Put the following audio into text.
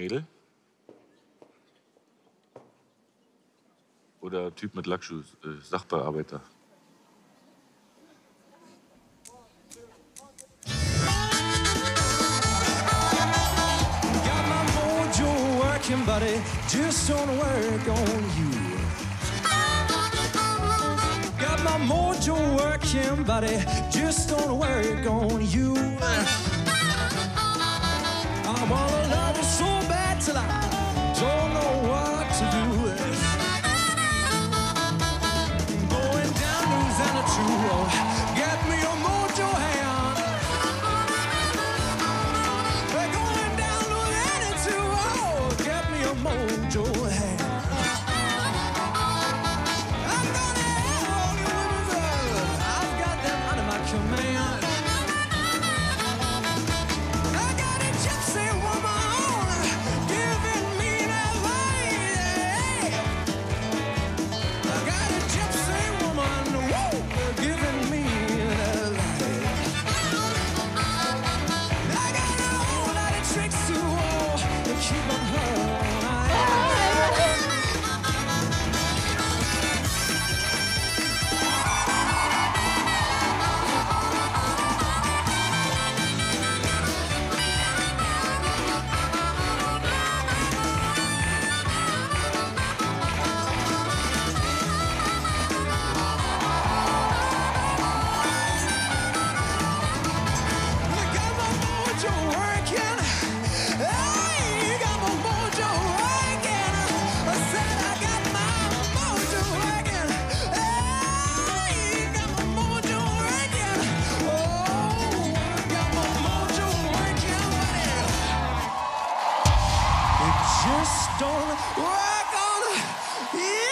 Mädel? Oder Typ mit Lackschuh, äh, Sachbearbeiter? just don't work on you. Got my mojo working, buddy, just don't work on you. mojo hand. just don't work on you.